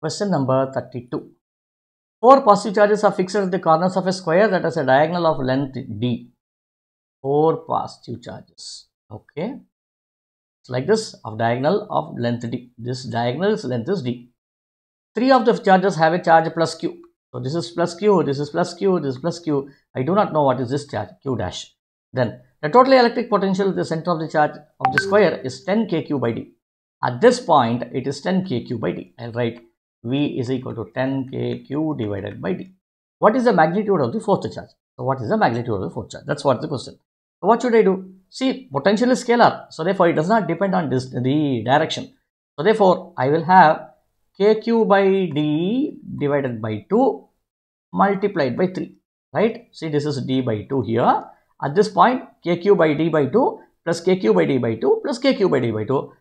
Question number 32. Four positive charges are fixed at the corners of a square that has a diagonal of length d. Four positive charges. Okay. It's like this of diagonal of length d. This diagonal's length is d. Three of the charges have a charge plus q. So this is plus q, this is plus q, this is plus q. I do not know what is this charge, q dash. Then the total electric potential at the center of the charge of the square is 10 kq by d. At this point, it is 10 kq by d. I'll write V is equal to 10 kq divided by d. What is the magnitude of the fourth charge? So what is the magnitude of the fourth charge? That's what the question. So what should I do? See, potential is scalar. So therefore, it does not depend on this, the direction. So therefore, I will have kq by d divided by 2 multiplied by 3. Right? See, this is d by 2 here. At this point, kq by d by 2 plus kq by d by 2 plus kq by d by 2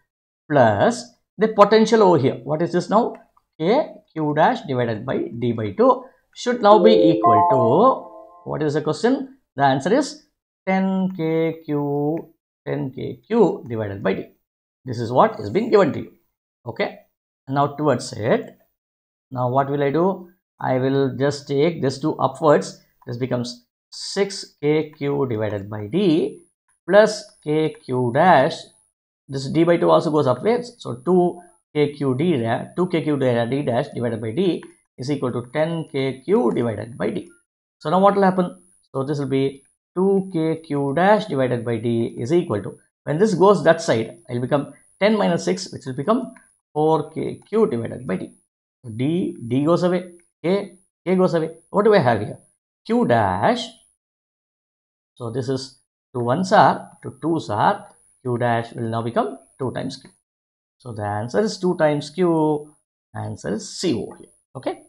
plus the potential over here. What is this now? K q dash divided by d by 2 should now be equal to, what is the question? The answer is 10 k q 10 k q divided by d. This is what is being given to you. Okay. Now towards it, now what will I do? I will just take this two upwards. This becomes 6 k q divided by d plus k q dash. This d by 2 also goes upwards. So 2 kqd 2 kq d dash divided by d is equal to 10 kq divided by d. So now what will happen? So this will be 2 kq dash divided by d is equal to when this goes that side it will become 10 minus 6 which will become 4 kq divided by d. So d d goes away k k goes away. What do I have here? q dash. So this is 2 ones are to 2s are q dash will now become 2 times q. So the answer is 2 times q. Answer is C over here. Okay.